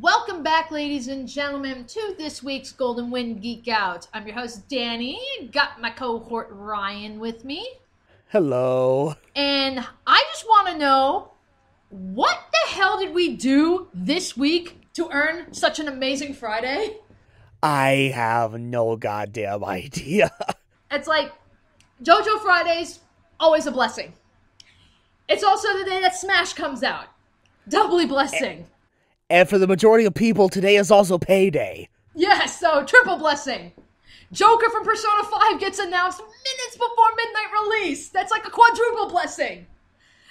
Welcome back, ladies and gentlemen, to this week's Golden Wind Geek Out. I'm your host, Danny. And got my cohort Ryan with me. Hello. And I just want to know what the hell did we do this week to earn such an amazing Friday? I have no goddamn idea. It's like JoJo Fridays, always a blessing. It's also the day that Smash comes out. Doubly blessing. And for the majority of people, today is also payday. Yes, so triple blessing. Joker from Persona 5 gets announced minutes before midnight release. That's like a quadruple blessing.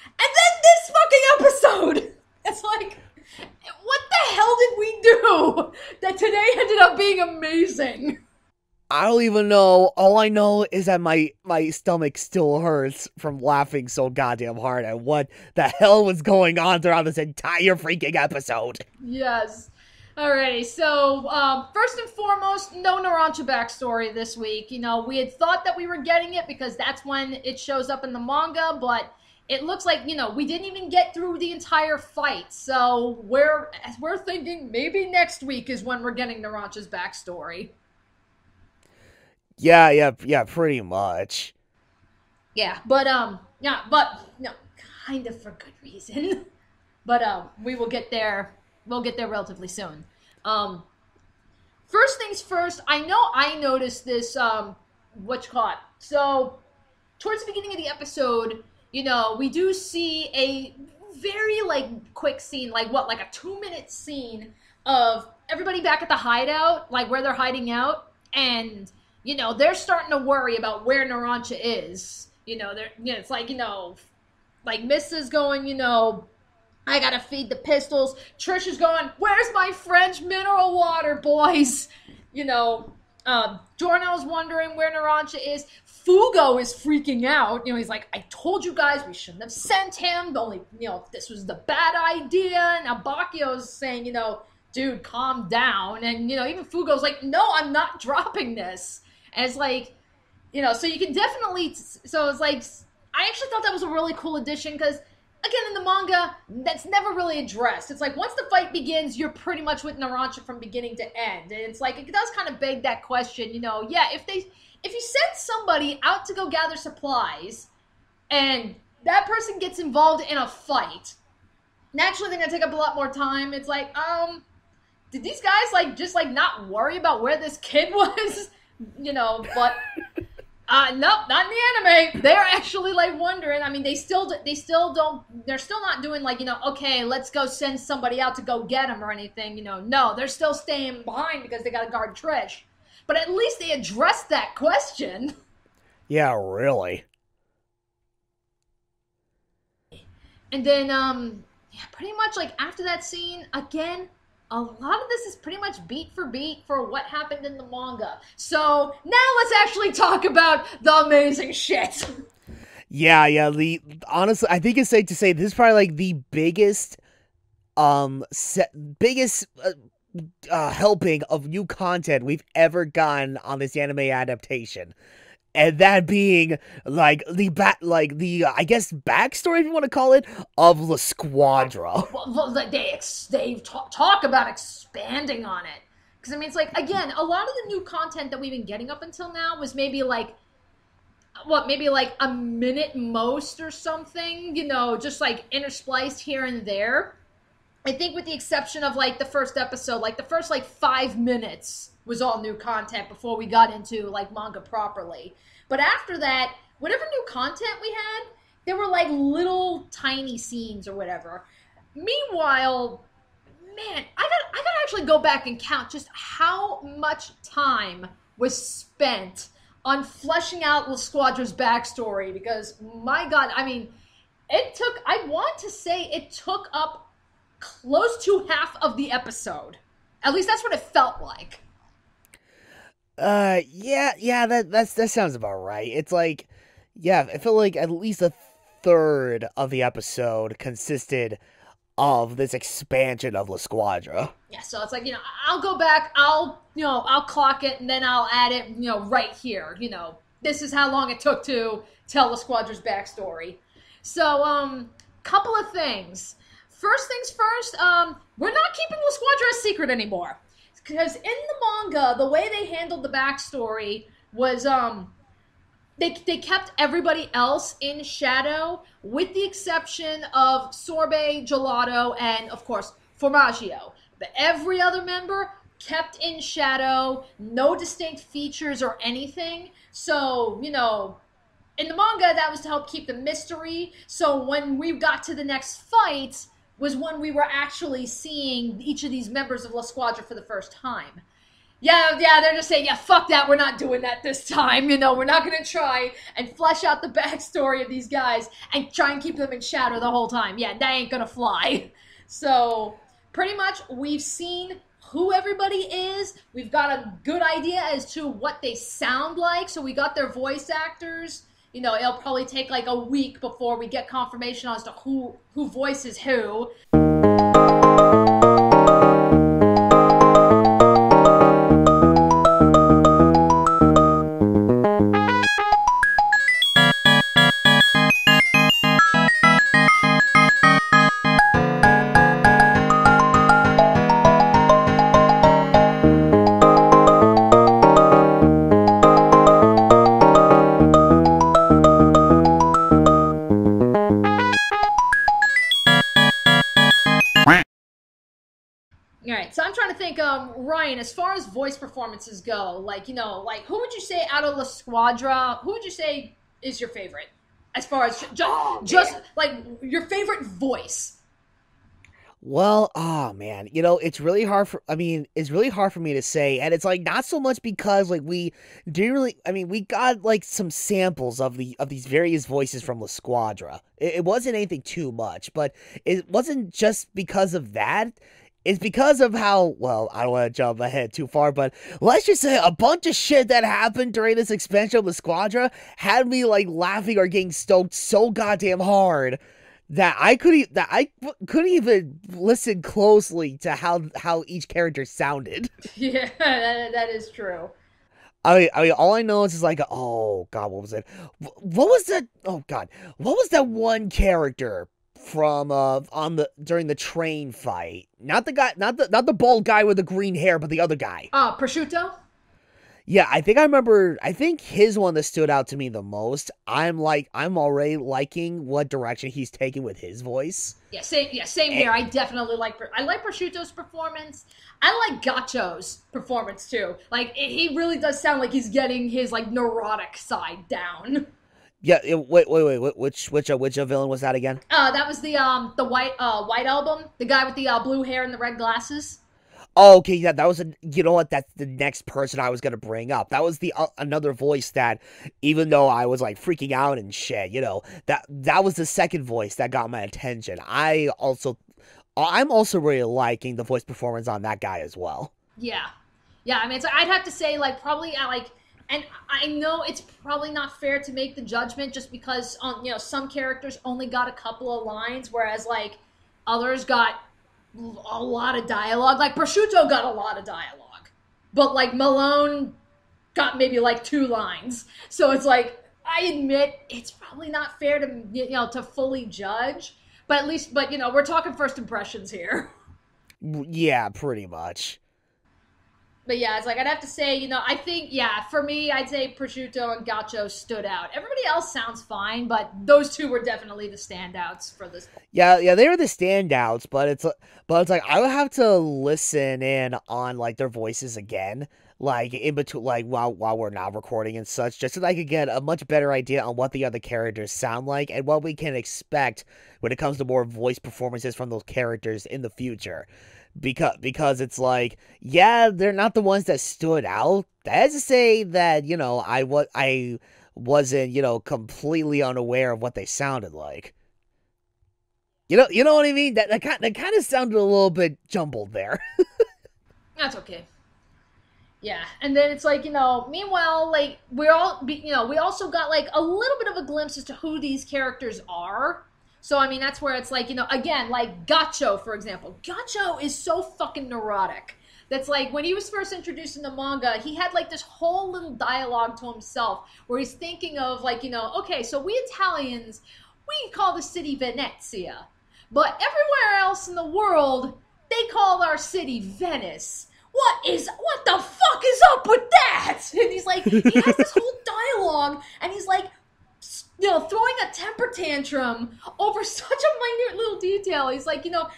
And then this fucking episode. It's like, what the hell did we do that today ended up being amazing? I don't even know. All I know is that my my stomach still hurts from laughing so goddamn hard at what the hell was going on throughout this entire freaking episode. Yes. Alrighty, so um, first and foremost, no Narancia backstory this week. You know, we had thought that we were getting it because that's when it shows up in the manga, but it looks like you know we didn't even get through the entire fight. So we're we're thinking maybe next week is when we're getting Narancia's backstory. Yeah, yeah, yeah, pretty much. Yeah, but um, yeah, but no, kind of for good reason. but um, we will get there. We'll get there relatively soon. Um, first things first. I know I noticed this. Um, what you call it? So, towards the beginning of the episode, you know, we do see a very like quick scene, like what, like a two minute scene of everybody back at the hideout, like where they're hiding out, and you know they're starting to worry about where Narancia is. You know, they're you know, it's like you know, like Mista's going, you know, I gotta feed the pistols. Trish is going, where's my French mineral water, boys? You know, um, Giorno's wondering where Narancia is. Fugo is freaking out. You know, he's like, I told you guys we shouldn't have sent him. The only, you know, this was the bad idea. And Abbacchio's saying, you know, dude, calm down. And, you know, even Fugo's like, no, I'm not dropping this. And it's like, you know, so you can definitely, so it's like, I actually thought that was a really cool addition because again in the manga that's never really addressed. It's like once the fight begins you're pretty much with Narancia from beginning to end. And it's like it does kind of beg that question you know yeah if they if you send somebody out to go gather supplies and that person gets involved in a fight naturally they're gonna take up a lot more time. It's like um did these guys like just like not worry about where this kid was you know but uh, nope, not in the anime. They're actually like wondering. I mean, they still, they still don't. They're still not doing like you know. Okay, let's go send somebody out to go get him or anything. You know, no, they're still staying behind because they got to guard Trish. But at least they addressed that question. Yeah, really. And then, um, yeah, pretty much like after that scene, again, a lot of this is pretty much beat for beat for what happened in the manga. So now let's actually talk about the amazing shit. Yeah, yeah. The honestly, I think it's safe to say this is probably like the biggest, um, set, biggest uh, uh, helping of new content we've ever gotten on this anime adaptation. And that being like the back, like the uh, I guess backstory, if you want to call it, of La Squadra. Well, they ex- they talk, talk about expanding on it because I mean it's like again a lot of the new content that we've been getting up until now was maybe like what maybe like a minute most or something you know just like interspliced here and there i think with the exception of like the first episode like the first like five minutes was all new content before we got into like manga properly but after that whatever new content we had there were like little tiny scenes or whatever meanwhile man i got i got to actually go back and count just how much time was spent on fleshing out Squadra's backstory because my god, I mean, it took I want to say it took up close to half of the episode. At least that's what it felt like. Uh, yeah, yeah, that that's that sounds about right. It's like, yeah, I feel like at least a third of the episode consisted of this expansion of La Squadra. Yeah, so it's like, you know, I'll go back, I'll, you know, I'll clock it, and then I'll add it, you know, right here. You know, this is how long it took to tell La Squadra's backstory. So, um, couple of things. First things first, um, we're not keeping La Squadra a secret anymore. Because in the manga, the way they handled the backstory was um they, they kept everybody else in shadow with the exception of Sorbet, Gelato, and of course Formaggio. But every other member kept in shadow, no distinct features or anything. So, you know, in the manga, that was to help keep the mystery. So when we got to the next fight, was when we were actually seeing each of these members of La Squadra for the first time. Yeah, yeah, they're just saying, yeah, fuck that, we're not doing that this time. You know, we're not gonna try and flesh out the backstory of these guys and try and keep them in shadow the whole time. Yeah, that ain't gonna fly. So, pretty much, we've seen who everybody is. We've got a good idea as to what they sound like. So, we got their voice actors you know, it'll probably take like a week before we get confirmation as to who who voices who. Ryan, as far as voice performances go, like you know, like who would you say out of La Squadra? Who would you say is your favorite? As far as just, oh, just like your favorite voice. Well, oh man, you know, it's really hard for I mean, it's really hard for me to say and it's like not so much because like we didn't really I mean, we got like some samples of the of these various voices from La Squadra. It, it wasn't anything too much, but it wasn't just because of that it's because of how well I don't want to jump ahead too far, but let's just say a bunch of shit that happened during this expansion of the Squadra had me like laughing or getting stoked so goddamn hard that I couldn't that I couldn't even listen closely to how how each character sounded. Yeah, that, that is true. I mean, I mean, all I know is, is like, oh god, what was it? What was that? Oh god, what was that one character from uh on the during the train fight. Not the guy, not the not the bald guy with the green hair, but the other guy. Uh, prosciutto. Yeah, I think I remember. I think his one that stood out to me the most. I'm like, I'm already liking what direction he's taking with his voice. Yeah, same. Yeah, same and, here. I definitely like. I like prosciutto's performance. I like Ghiaccio's performance too. Like, it, he really does sound like he's getting his like neurotic side down. Yeah, wait, wait, wait, which which uh, which uh, villain was that again? Uh, that was the um the white uh white album, the guy with the uh, blue hair and the red glasses. Oh, okay, yeah, that was a. You know what? That's the next person I was gonna bring up. That was the uh, another voice that, even though I was like freaking out and shit, you know, that that was the second voice that got my attention. I also, I'm also really liking the voice performance on that guy as well. Yeah, yeah. I mean, so I'd have to say like probably uh, like and I know it's probably not fair to make the judgment just because um, you know some characters only got a couple of lines, whereas like others got a lot of dialogue. Like Prosciutto got a lot of dialogue, but like Melone got maybe like two lines. So it's like I admit it's probably not fair to you know to fully judge, but at least but you know we're talking first impressions here. Yeah, pretty much but yeah, it's like I'd have to say, you know, I think yeah, for me, I'd say prosciutto and Ghiaccio stood out. Everybody else sounds fine, but those two were definitely the standouts for this. Yeah, yeah, they were the standouts, but it's but it's like I would have to listen in on like their voices again, like in between, like while while we're not recording and such, just so I could get a much better idea on what the other characters sound like and what we can expect when it comes to more voice performances from those characters in the future because because it's like yeah they're not the ones that stood out. That's to say that you know i was i wasn't you know completely unaware of what they sounded like. You know you know what i mean? That that that kind of sounded a little bit jumbled there. That's okay. Yeah and then it's like you know meanwhile like we're all you know we also got like a little bit of a glimpse as to who these characters are so I mean, that's where it's like you know, again, like Ghiaccio, for example. Ghiaccio is so fucking neurotic. That's like when he was first introduced in the manga, he had like this whole little dialogue to himself where he's thinking of like, you know, okay, so we Italians, we call the city Venezia. But everywhere else in the world, they call our city Venice. What is what the fuck is up with that? And he's like, he has this whole dialogue, and he's like, you know, throwing a temper tantrum over such a minute little detail. He's like, you know,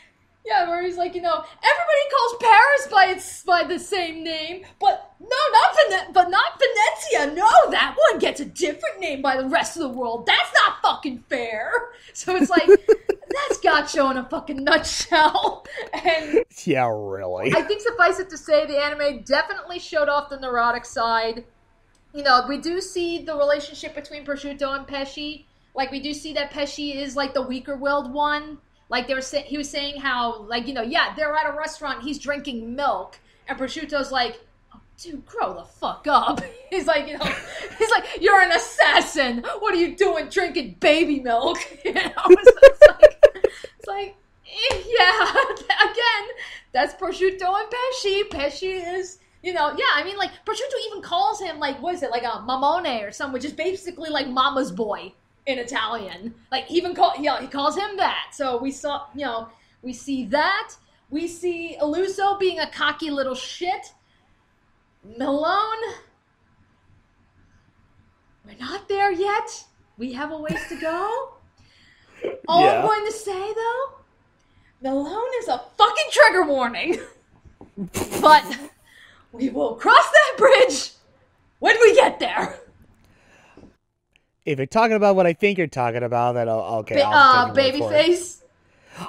yeah, where he's like, you know, everybody calls Paris by its by the same name, but no, not Vene- but not Venezia. No, that one gets a different name by the rest of the world. That's not fucking fair. So it's like that's Ghiaccio in a fucking nutshell. And yeah, really. I think suffice it to say, the anime definitely showed off the neurotic side. You know, we do see the relationship between Prosciutto and Pesci. Like we do see that Pesci is like the weaker willed one like they were saying, he was saying how, like you know, yeah, they're at a restaurant, he's drinking milk, and prosciutto's like, oh, dude, grow the fuck up. he's like, you know, he's like, you're an assassin. What are you doing drinking baby milk? You know, it's, it's like, it's like, eh, yeah, again, that's prosciutto and Pesci. Pesci is you know, yeah, I mean, like, Prosciutto even calls him, like, what is it, like a mamone or something, which is basically like mama's boy in Italian. Like even call yeah, he calls him that. So we saw you know, we see that. We see Illuso being a cocky little shit. Melone We're not there yet. We have a ways to go. All yeah. I'm going to say though, Melone is a fucking trigger warning. but we will cross that bridge when we get there if you're talking about what I think you're talking about, then I'll, okay. Ba- I'll uh, babyface.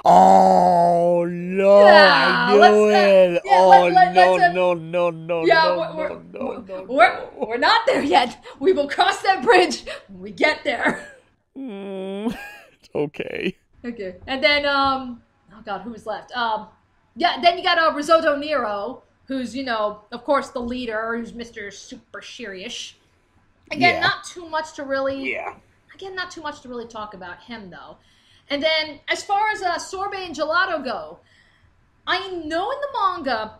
Oh no! Yeah, I knew it. Yeah, oh let, let, no, uh, no, no, no, yeah, no, we're, no, no, no, we're, we're not there yet. We will cross that bridge when we get there. Mm, okay. Okay, and then um, oh god, who's left? Um, yeah, then you got a uh, Risotto Nero, who's you know, of course, the leader, who's Mister Super Serious. Again, yeah. not too much to really. Yeah. Again, not too much to really talk about him though. And then, as far as uh, sorbet and gelato go, I know in the manga,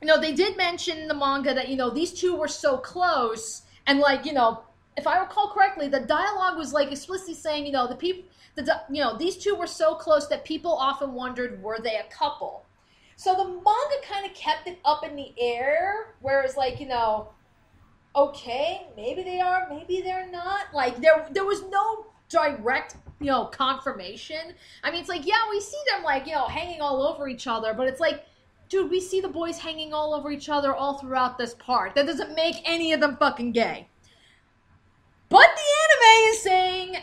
you know, they did mention in the manga that you know these two were so close, and like you know, if I recall correctly, the dialogue was like explicitly saying, you know, the people, the you know, these two were so close that people often wondered were they a couple. So the manga kind of kept it up in the air, whereas like you know okay, maybe they are, maybe they're not. Like there there was no direct, you know, confirmation. I mean, it's like, yeah, we see them like, you know, hanging all over each other, but it's like, dude, we see the boys hanging all over each other all throughout this part. That doesn't make any of them fucking gay. But the anime is saying,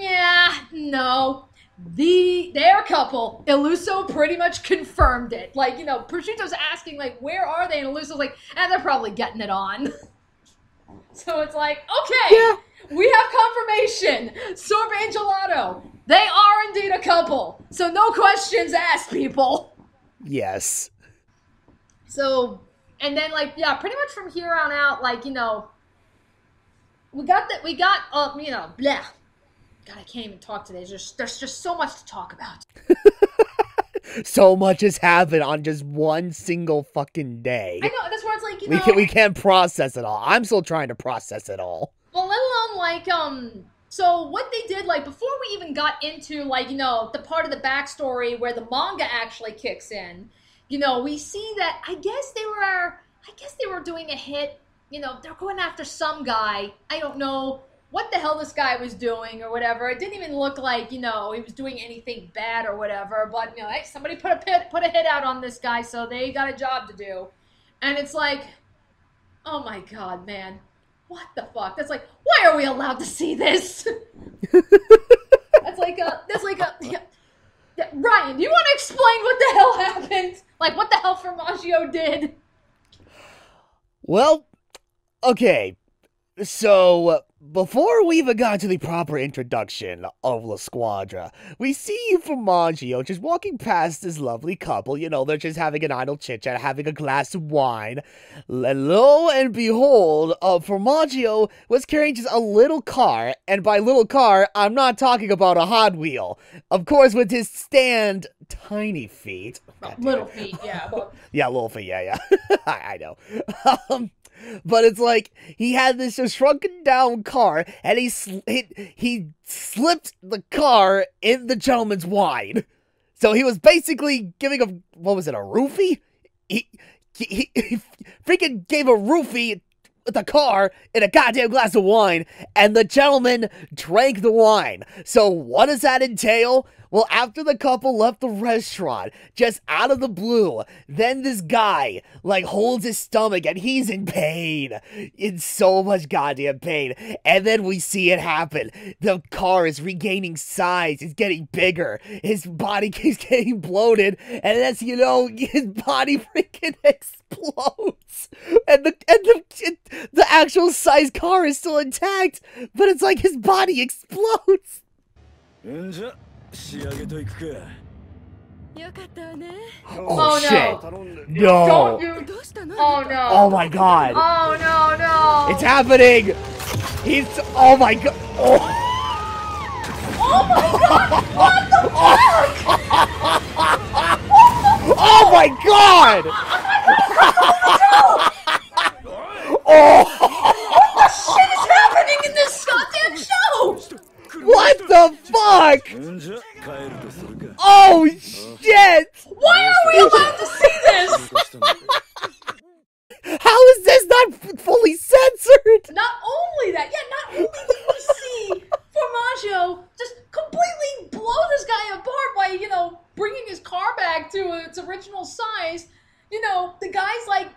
yeah, no. The their couple, Illuso pretty much confirmed it. Like, you know, Prosciutto's asking, like, where are they? And Illuso's like, and eh, they're probably getting it on. So it's like, okay, yeah. we have confirmation. Sorbet and Gelato, they are indeed a couple. So no questions asked, people. Yes. So, and then like, yeah, pretty much from here on out, like, you know, we got that, we got, uh, you know, blah. God, I can't even talk today. There's just, there's just so much to talk about. so much has happened on just one single fucking day. I know that's where it's like you we know, can we can't process it all. I'm still trying to process it all. Well, let alone like um. So what they did, like before we even got into like you know the part of the backstory where the manga actually kicks in, you know we see that I guess they were I guess they were doing a hit. You know they're going after some guy. I don't know what the hell this guy was doing or whatever. It didn't even look like you know he was doing anything bad or whatever. But you know, hey, somebody put a pit, put a hit out on this guy, so they got a job to do. And it's like, oh my god, man, what the fuck? That's like, why are we allowed to see this? that's like a, that's like a. Yeah, Ryan, do you want to explain what the hell happened? Like, what the hell Formaggio did? Well, okay. So, before we even got to the proper introduction of La Squadra, we see Formaggio just walking past this lovely couple. You know, they're just having an idle chit chat, having a glass of wine. And lo and behold, uh, Formaggio was carrying just a little car, and by little car, I'm not talking about a Hot Wheel. Of course, with his stand tiny feet. Little feet, yeah. yeah, little feet, yeah, yeah. I, I know. Um, but it's like he had this just shrunken down car and he, sl- he he slipped the car in the gentleman's wine. So he was basically giving a what was it a roofie? He he, he, he freaking gave a roofie the car in a goddamn glass of wine, and the gentleman drank the wine. So, what does that entail? Well, after the couple left the restaurant, just out of the blue, then this guy, like, holds his stomach and he's in pain. In so much goddamn pain. And then we see it happen. The car is regaining size, it's getting bigger. His body keeps getting bloated, and as you know, his body freaking explodes. And the and the the actual size car is still intact, but it's like his body explodes. Oh, shit. No. no. Oh no. Oh my god. Oh no, no. It's happening. He's Oh my god. Oh. Oh my god. What the fuck? oh my god. Oh my god. oh. What the fuck? Oh shit! Why are we allowed to see this? How is this not fully censored? Not only that, yeah, not only do we see Formaggio just completely blow this guy apart by, you know, bringing his car back to its original size. You know, the guy's like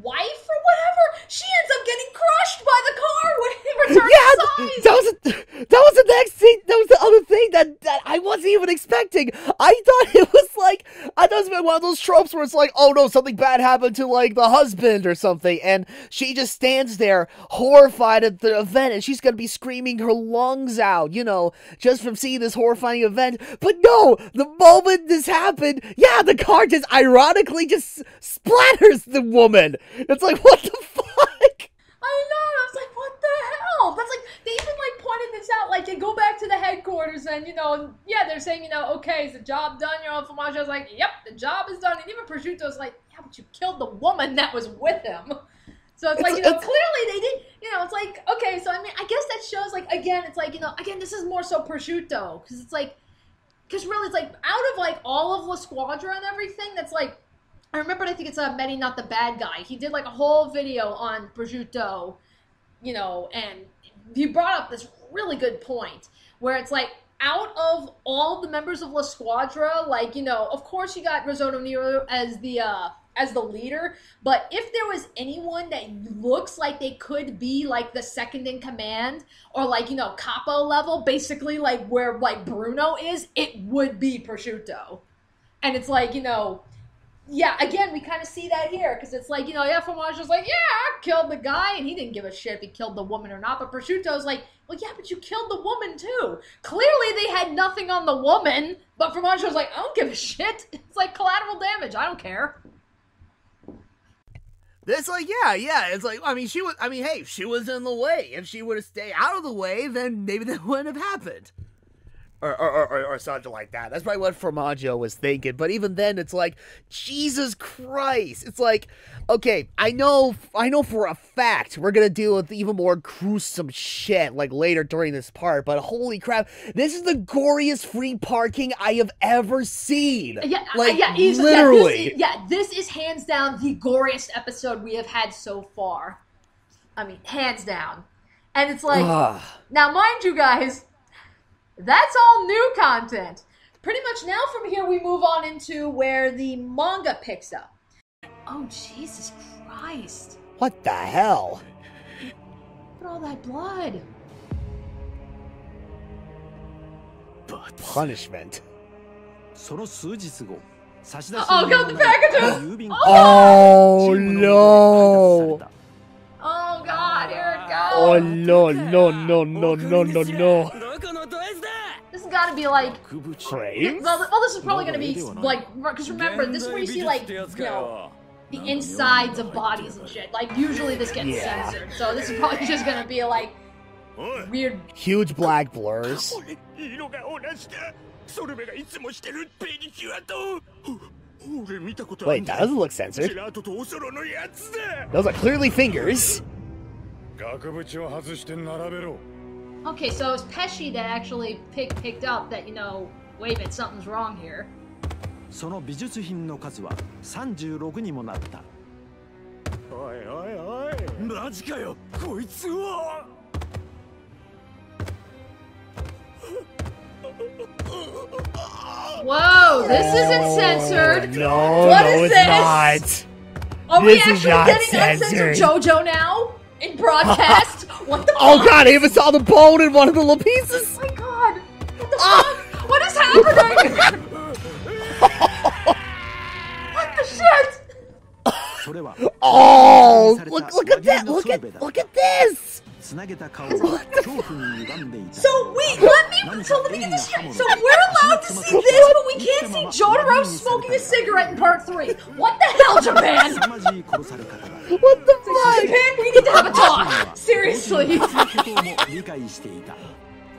wife or whatever. She ends up getting crushed by the car when he Yeah, size. that was a, that was the next thing. That was the other thing that, that I wasn't even expecting. I thought it was like I thought it was one of those tropes where it's like, oh no, something bad happened to like the husband or something, and she just stands there horrified at the event, and she's gonna be screaming her lungs out, you know, just from seeing this horrifying event. But no, the moment this happened, yeah, the car just ironically just splatters the woman. It's like what the fuck. I know. I was like, what the hell? That's like they even like pointed this out. Like they go back to the headquarters and you know, yeah, they're saying you know, okay, is the job done? You know, Formaggio's like, yep, the job is done. And even Prosciutto's like, yeah, but you killed the woman that was with him. So it's, like you know, It's- clearly they did. You know, it's like okay. So I mean, I guess that shows like again, it's like you know, again, this is more so Prosciutto because it's like because really it's like out of like all of La Squadra and everything that's like I remember I think it's uh, Many Not the Bad Guy. He did like a whole video on prosciutto, you know, and he brought up this really good point where it's like out of all the members of La Squadra, like you know, of course you got Risotto Nero as the uh as the leader, but if there was anyone that looks like they could be like the second in command or like you know capo level, basically like where like Bruno is, it would be prosciutto. And it's like, you know, yeah, again, we kind of see that here because it's like, you know, yeah, Formaggio's like, yeah, I killed the guy, and he didn't give a shit if he killed the woman or not. But Prosciutto's like, well, yeah, but you killed the woman too. Clearly, they had nothing on the woman, but Formaggio's like, I don't give a shit. It's like collateral damage. I don't care. It's like, yeah, yeah. It's like, I mean, she was, I mean, hey, she was in the way. If she would have stayed out of the way, then maybe that wouldn't have happened. Or, or, or, or, or something like that. That's probably what Formaggio was thinking. But even then, it's like, Jesus Christ. It's like, okay, I know, I know for a fact we're gonna deal with even more gruesome shit like later during this part. But holy crap, this is the goriest free parking I have ever seen. Yeah, uh, like yeah, literally. Yeah this, is, yeah, this is hands down the goriest episode we have had so far. I mean, hands down. And it's like, Now, mind you guys, that's all new content. Pretty much now from here we move on into where the manga picks up. Oh, Jesus Christ. What the hell? Look at all that blood. But punishment. Oh god, the package! Oh, oh no! Oh god, here it goes! Oh no, no, no, no, no, no, no gotta be like. Cranes? Well, well, this is probably gonna be like because remember this is where you see like you know the insides of bodies and shit. Like usually this gets yeah. censored, so this is probably just gonna be like weird, huge black blurs. Wait, that doesn't look censored. Those are clearly fingers. 額縁を外して並べろ Okay, so it's Pesci that actually pick, picked up that, you know, wait a minute, something's wrong here. その美術品の数は36にもなったおいおいおいマジかよこいつは Whoa, this isn't censored. No, What no, is it's this? not. Are we This is actually not getting uncensored censored. JoJo now in broadcast. what the? Oh god, I even saw the bone in one of the little pieces. Oh my god, what the fuck? What is happening? what the shit? oh, look! Look at that! Look at! Look at this! So wait, let me so let me get this straight. So we're allowed to see this, but we can't see Jotaro smoking a cigarette in part three. What the hell, Japan? what the fuck? Japan, we need to have a talk. Seriously.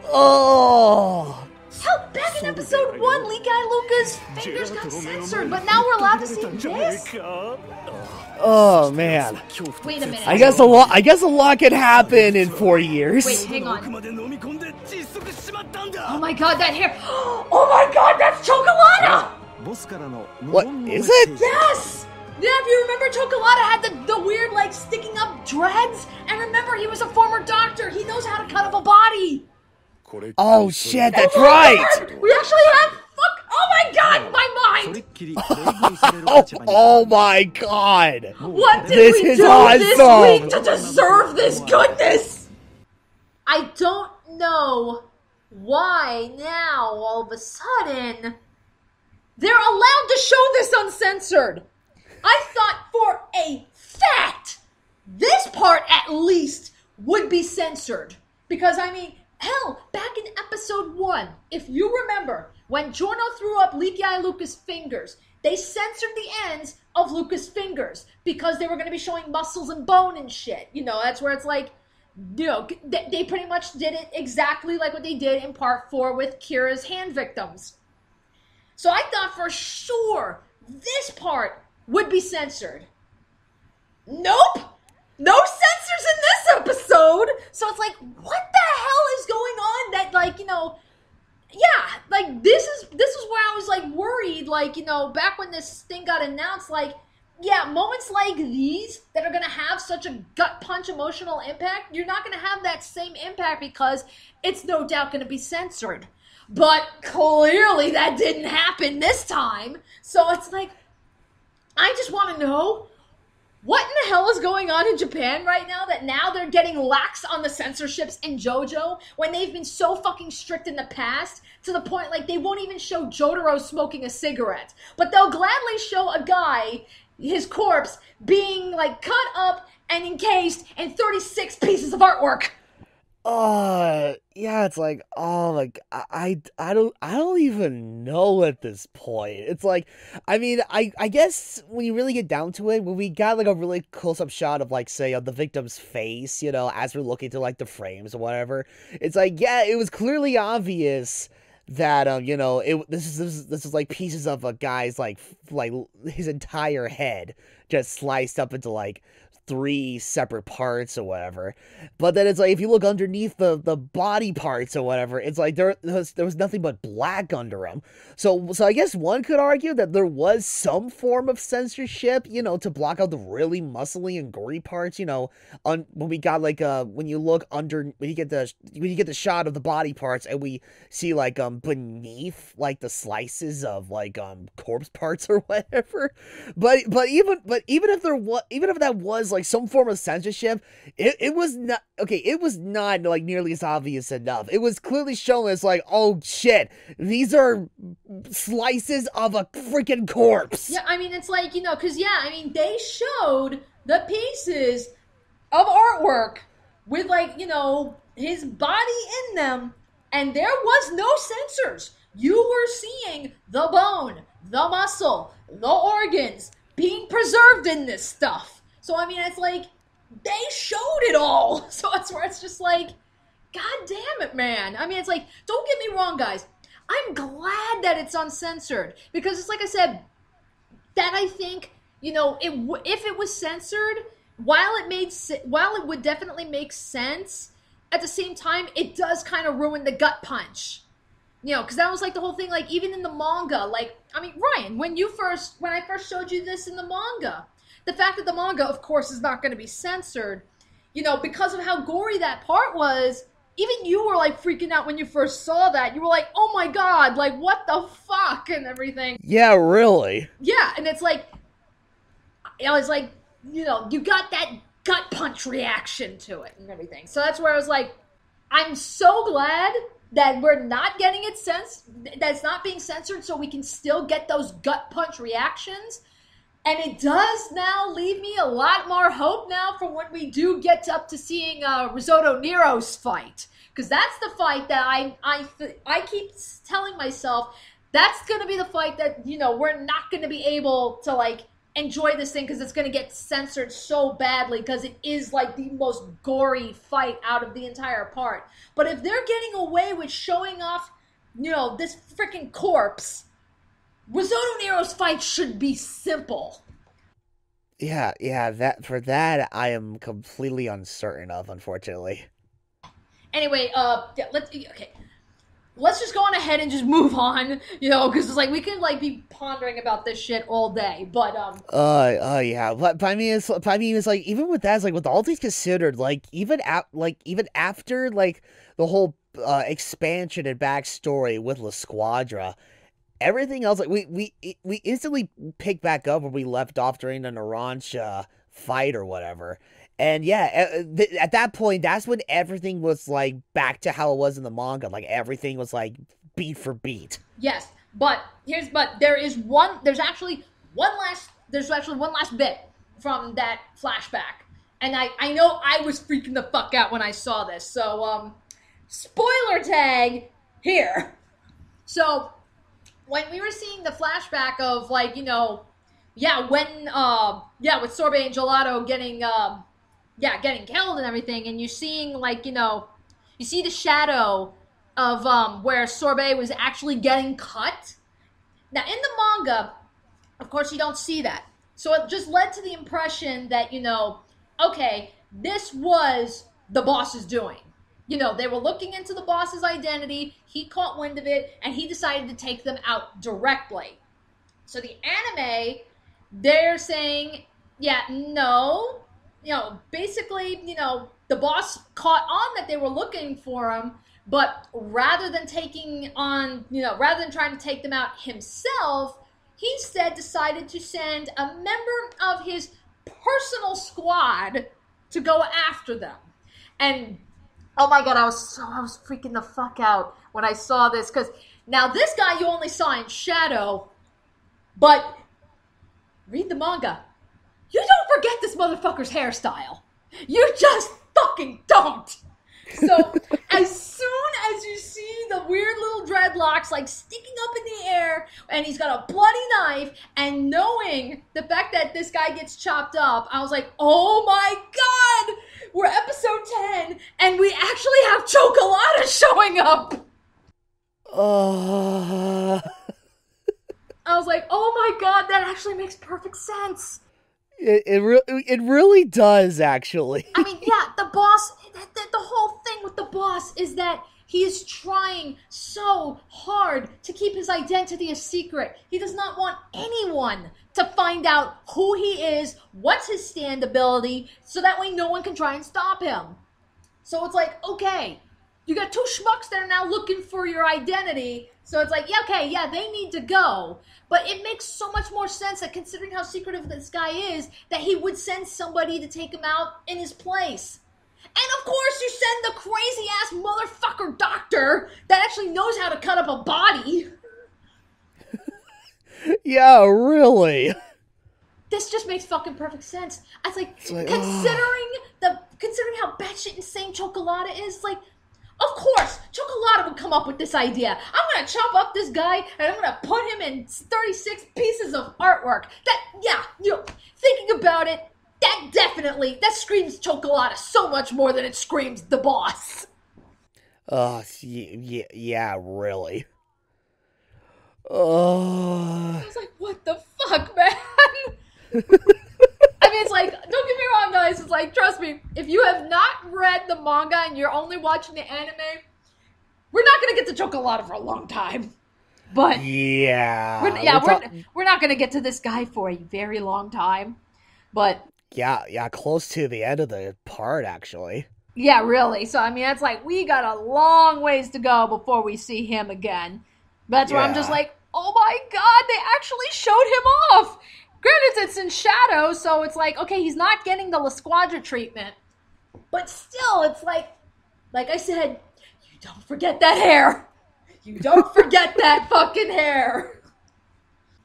oh. So back in episode 1, Leaky Eye Luca's fingers got censored, but now we're allowed to see this? Oh man. Wait a minute. I guess a lot I guess a lot could happen in four years. Wait, hang on. Oh my god, that hair Oh my god, that's Chocolata! What is it? Yes! Yeah, if you remember, Chocolata had the, the weird, like, sticking up dreads. And remember, he was a former doctor. He knows how to cut up a body. Oh shit, that's right! We actually have fuck Oh my god, my mind! oh, my god! What did this we is do awesome. this week to deserve this goodness? I don't know why now all of a sudden they're allowed to show this uncensored. I thought for a fact this part at least would be censored. Because I mean hell, back in episode one, if you remember, when Giorno threw up Leaky Eye Lucas' fingers, they censored the ends of Lucas' fingers because they were going to be showing muscles and bone and shit. You know, that's where it's like, you know, they, they pretty much did it exactly like what they did in part four with Kira's hand victims. So I thought for sure this part would be censored. Nope! No censors in this episode! So it's like, what the hell is going on that, like, you know, yeah, like this is this is where I was like worried, like, you know, back when this thing got announced, like, yeah, moments like these that are gonna have such a gut punch emotional impact, you're not gonna have that same impact because it's no doubt gonna be censored. But clearly that didn't happen this time. So it's like, I just want to know what in the hell is going on in Japan right now that now they're getting lax on the censorships in JoJo when they've been so fucking strict in the past to the point like they won't even show Jotaro smoking a cigarette. But they'll gladly show a guy, his corpse, being like cut up and encased in 36 pieces of artwork. Uh, yeah, it's like, oh, like I, I, don't, I don't even know at this point. It's like, I mean, I, I guess when you really get down to it, when we got like a really close-up shot of like, say, of the victim's face, you know, as we're looking through like the frames or whatever, it's like, yeah, it was clearly obvious that um, you know, it this is this is, this is like pieces of a guy's like like his entire head just sliced up into like three separate parts or whatever. But then it's like if you look underneath the the body parts or whatever, it's like there, there was there was nothing but black under them. So so I guess one could argue that there was some form of censorship, you know, to block out the really muscly and gory parts. You know, on when we got like uh when you look under when you get the when you get the shot of the body parts and we see like um beneath like the slices of like um corpse parts or whatever. But but even but even if there was even if that was like some form of censorship, it, it was not okay, it was not like nearly as obvious enough. It was clearly shown as like, oh shit, these are slices of a freaking corpse. Yeah, I mean, it's like, you know, because, yeah, I mean, they showed the pieces of artwork with, like, you know, his body in them, and there was no censors. You were seeing the bone, the muscle, the organs being preserved in this stuff. So, I mean, it's like, they showed it all. So it's where it's just like, God damn it, man. I mean, it's like, don't get me wrong, guys. I'm glad that it's uncensored because it's like I said, that I think you know it if it was censored, while it made while it would definitely make sense, at the same time it does kind of ruin the gut punch. You know, because that was like the whole thing. Like even in the manga, like I mean, Ryan, when you first when I first showed you this in the manga, the fact that the manga, of course, is not going to be censored, you know, because of how gory that part was. Even you were like freaking out when you first saw that. You were like, "Oh my god! Like what the fuck?" and everything. Yeah, really. Yeah, and it's like, I was like, you know, you got that gut punch reaction to it and everything. So that's where I was like, I'm so glad that we're not getting it sens that's not being censored, so we can still get those gut punch reactions. And it does now leave me a lot more hope now for when we do get up to seeing uh, Risotto Nero's fight, because that's the fight that I I I keep telling myself that's going to be the fight that you know we're not going to be able to like enjoy this thing because it's going to get censored so badly because it is like the most gory fight out of the entire part. But if they're getting away with showing off, you know, this freaking corpse, Risotto Nero's fight should be simple. Yeah, yeah, that for that I am completely uncertain of, unfortunately. Anyway, uh, yeah, let's okay. Let's just go on ahead and just move on, you know, because it's like we could like be pondering about this shit all day. But um, Uh, uh, yeah. But, but I mean, it's, but I mean, it's like even with that, it's like with all things considered, like even at like even after like the whole uh, expansion and backstory with La Squadra, everything else like we we we instantly pick back up where we left off during the Narancia fight or whatever. And yeah, at, at that point, that's when everything was like back to how it was in the manga. Like everything was like beat for beat. Yes, but here's but there is one. There's actually one last. There's actually one last bit from that flashback, and I I know I was freaking the fuck out when I saw this. So um, spoiler tag here. So when we were seeing the flashback of like you know, yeah when uh yeah with Sorbet and Gelato getting um yeah getting killed and everything, and you're seeing like you know you see the shadow of um, where Sorbet was actually getting cut. Now, in the manga, of course, you don't see that. So it just led to the impression that, you know, okay, this was the boss's doing. You know, they were looking into the boss's identity, he caught wind of it, and he decided to take them out directly. So the anime, they're saying, yeah, no, you know, basically, you know, the boss caught on that they were looking for him, but rather than taking on, you know, rather than trying to take them out himself, he instead decided to send a member of his personal squad to go after them. And oh my god, I was so I was freaking the fuck out when I saw this because now this guy you only saw in shadow, but read the manga. You don't forget this motherfucker's hairstyle. You just fucking don't. So as soon as you see the weird little dreadlocks like sticking up in the air, and he's got a bloody knife, and knowing the fact that this guy gets chopped up, I was like, oh my god, we're episode ten, and we actually have Chocolata showing up. Uh, I was like, oh my god, that actually makes perfect sense. it it, re- it really does actually. I mean, yeah, the boss, the, the, the whole thing with the boss is that he is trying so hard to keep his identity a secret. He does not want anyone to find out who he is, what's his stand ability, so that way no one can try and stop him. So it's like, okay, you got two schmucks that are now looking for your identity. So it's like, yeah, okay, yeah, they need to go. But it makes so much more sense that considering how secretive this guy is, that he would send somebody to take him out in his place. And of course, you send the crazy ass motherfucker doctor that actually knows how to cut up a body. Yeah, really. This just makes fucking perfect sense. I was like, like, considering the considering how batshit insane Chocolata is, like, of course, Chocolata would come up with this idea. I'm gonna chop up this guy and I'm gonna put him in 36 pieces of artwork. That, yeah, you know, thinking about it, that definitely that screams Chocolata so much more than it screams the boss. Uh, yeah, yeah, really. Uh, I was like, what the fuck, man? I mean, it's like, don't get me wrong, guys. It's like, trust me, if you have not read the manga and you're only watching the anime, we're not gonna get to joke a Chocolata for a long time. But Yeah. we're, yeah, we're we're, ta- we're not gonna get to this guy for a very long time. But yeah, yeah, close to the end of the part actually. yeah, really. So I mean, it's like we got a long ways to go before we see him again. That's where I'm just like, oh my god, they actually showed him off. Granted, it's in shadow, so it's like, okay, he's not getting the La Squadra treatment. But still, it's like, like I said, you don't forget that hair. You don't forget that fucking hair.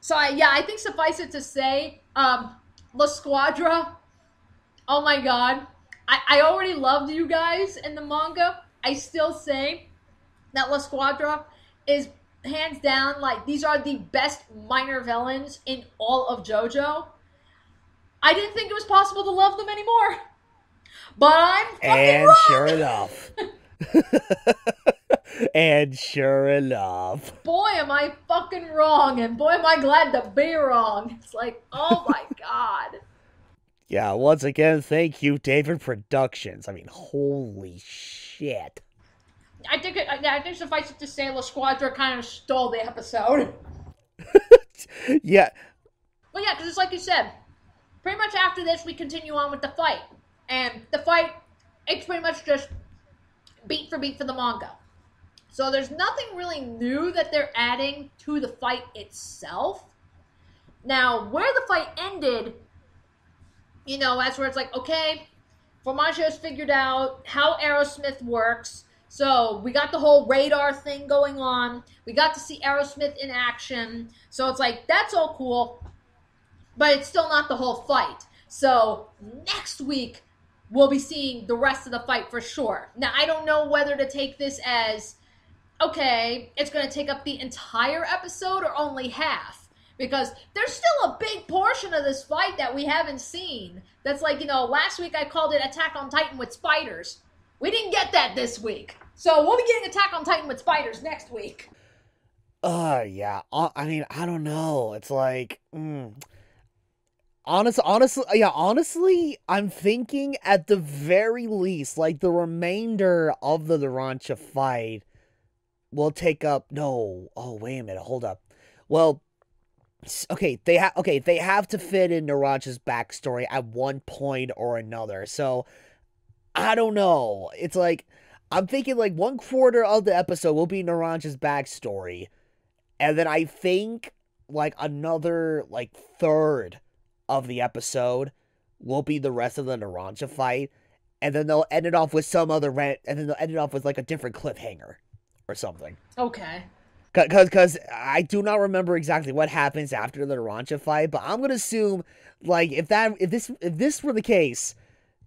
So I, yeah, I think suffice it to say, um, La Squadra. Oh my god, I, I already loved you guys in the manga. I still say that La Squadra is hands down like these are the best minor villains in all of JoJo. I didn't think it was possible to love them anymore. But I'm fucking And wrong. sure enough. and sure enough. boy, am I fucking wrong, and boy, am I glad to be wrong. It's like, oh my god. Yeah, once again, thank you, David Productions. I mean, holy shit. I think it, I, think suffice it to say, La Squadra kind of stole the episode. Yeah, Well, yeah, because it's like you said. Pretty much after this, we continue on with the fight, and the fight, it's pretty much just beat for beat for the manga. So there's nothing really new that they're adding to the fight itself. Now, where the fight ended, you know, that's where it's like, okay, Formaggio's figured out how Aerosmith works. So we got the whole radar thing going on. We got to see Aerosmith in action. So it's like, that's all cool. But it's still not the whole fight. So next week, we'll be seeing the rest of the fight for sure. Now, I don't know whether to take this as okay, it's going to take up the entire episode or only half. Because there's still a big portion of this fight that we haven't seen. That's like, you know, last week I called it Attack on Titan with spiders. We didn't get that this week. So we'll be getting Attack on Titan with spiders next week. Uh, yeah. Uh, I mean, I don't know. It's like, mm. honest, honestly, yeah. Honestly, I'm thinking at the very least, like the remainder of the Narancia fight will take up. No, oh wait a minute, hold up. Well, okay, they have okay, they have to fit in Narancia's backstory at one point or another. So I don't know. It's like I'm thinking like one quarter of the episode will be Narancia's backstory. And then I think like another like third of the episode will be the rest of the Narancia fight. And then they'll end it off with some other rant and then they'll end it off with like a different cliffhanger or something. Okay. Cause, cause I do not remember exactly what happens after the Narancia fight, but I'm gonna assume, like, if that, if this, if this were the case,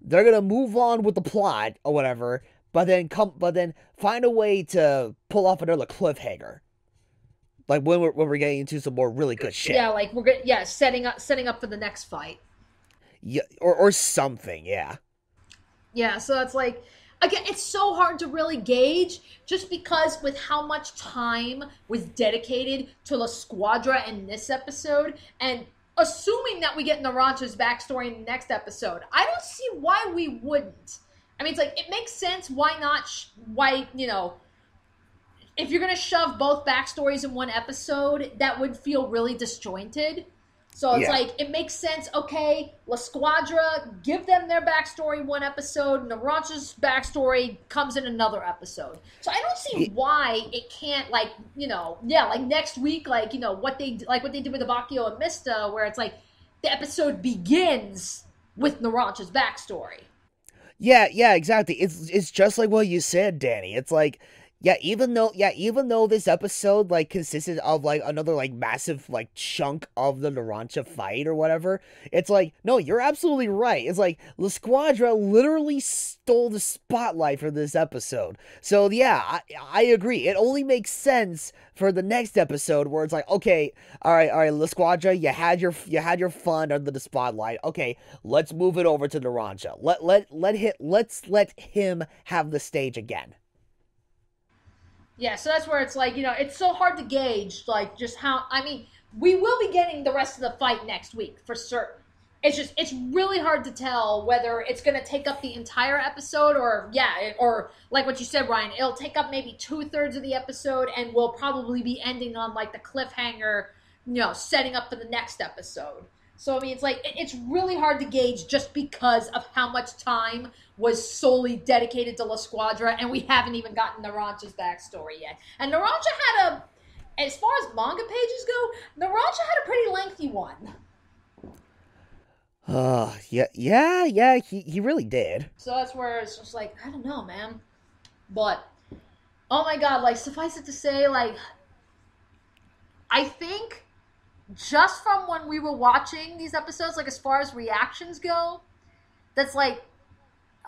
they're gonna move on with the plot or whatever, but then come, but then find a way to pull off another cliffhanger, like when we're when we're getting into some more really good shit, Yeah, like we're. Yeah, setting up setting up for the next fight. yeah, or or something, yeah. Yeah, so it's like again, it's so hard to really gauge just because with how much time was dedicated to La Squadra in this episode and assuming that we get Narancia's backstory in the next episode, I don't see why we wouldn't. I mean, it's like it makes sense. Why not? Sh- why you know? If you're gonna shove both backstories in one episode, that would feel really disjointed. So it's Yeah. like it makes sense. Okay, La Squadra, give them their backstory one episode. Narancia's backstory comes in another episode. So I don't see Ye- why it can't like you know yeah like next week like you know what they like what they did with Abbacchio and Mista where it's like the episode begins with Narancia's backstory. Yeah, yeah, exactly. It's it's just like what you said, Danny. It's like yeah, even though yeah, even though this episode like consisted of like another like massive like chunk of the Narancia fight or whatever, it's like no, you're absolutely right. It's like La Squadra literally stole the spotlight for this episode. So yeah, I I agree. It only makes sense for the next episode where it's like, okay, all right, all right, La Squadra, you had your you had your fun under the spotlight. Okay, let's move it over to Narancia. Let let let hit let's let him have the stage again. Yeah, so that's where it's like, you know, it's so hard to gauge, like, just how. I mean, we will be getting the rest of the fight next week for certain. it's just it's really hard to tell whether it's going to take up the entire episode or yeah or like what you said ryan it'll take up maybe two-thirds of the episode and we'll probably be ending on like the cliffhanger you know setting up for the next episode so i mean it's like it's really hard to gauge just because of how much time was solely dedicated to la squadra and we haven't even gotten narancia's backstory yet and narancia had a as far as manga pages go narancia had a pretty lengthy one Uh, yeah, yeah, yeah. He he really did. So that's where it's just like, I don't know, man. But, oh my god, like, suffice it to say, like, I think just from when we were watching these episodes, like, as far as reactions go, that's like,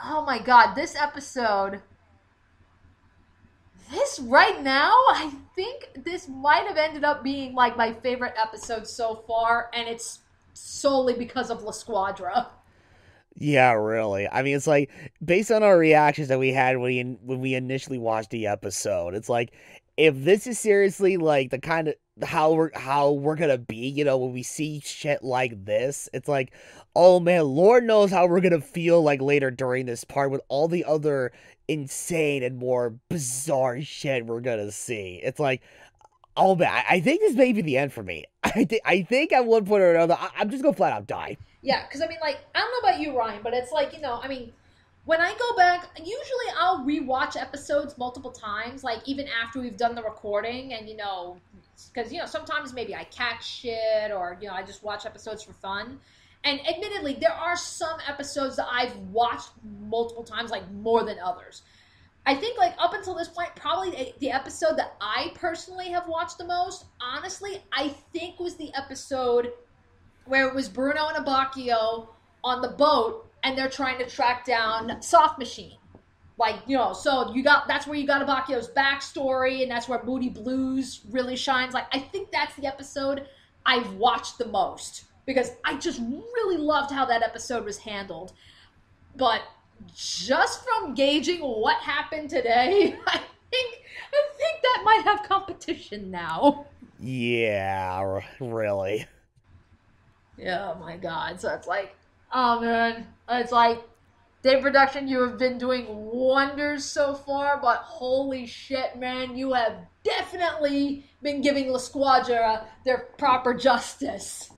oh my god, this episode. This right now, I think this might have ended up being like my favorite episode so far, and it's solely because of La Squadra. Yeah, really. I mean, it's like based on our reactions that we had when we when we initially watched the episode. It's like if this is seriously like the kind of how we're how we're gonna be, you know, when we see shit like this, it's like, oh man, Lord knows how we're gonna feel like later during this part with all the other insane and more bizarre shit we're gonna see. It's like, oh man, I, think this may be the end for me. I think I think at one point or another, I, I'm just gonna flat out die. Yeah, because I mean, like, I don't know about you, Ryan, but it's like, you know, I mean, when I go back, usually I'll rewatch episodes multiple times, like, even after we've done the recording, and, you know, because, you know, sometimes maybe I catch shit or, you know, I just watch episodes for fun. And admittedly, there are some episodes that I've watched multiple times, like, more than others. I think, like, up until this point, probably the- episode that I personally have watched the most, honestly, I think was the episode where it was Bruno and Abbacchio on the boat and they're trying to track down Soft Machine. Like, you know, so you got that's where you got Abbacchio's backstory and that's where Moody Blues really shines. Like, I think that's the episode I've watched the most because I just really loved how that episode was handled. But just from gauging what happened today, I think I think that might have competition now. Yeah, r- really. Yeah, oh my god. So it's like, oh man. Uh, it's like, Day Production, you have been doing wonders so far, but holy shit, man, you have definitely been giving La Squadra their proper justice.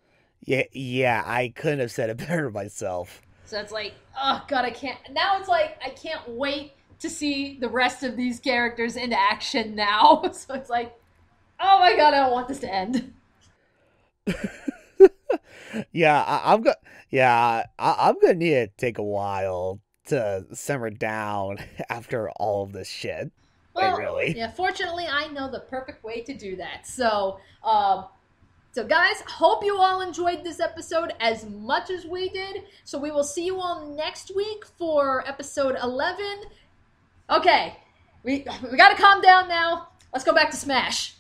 Yeah, yeah, I couldn't have said it better myself. So it's like, oh god, I can't. Now it's like, I can't wait to see the rest of these characters in action now. So it's like, oh my god, I don't want this to end. Yeah, I, I'm go- Yeah, I, I'm gonna need to take a while to simmer down after all of this shit. Well, really? yeah. Fortunately, I know the perfect way to do that. So, um, so guys, hope you all enjoyed this episode as much as we did. So we will see you all next week for episode eleven. Okay, we we got to calm down now. Let's go back to Smash.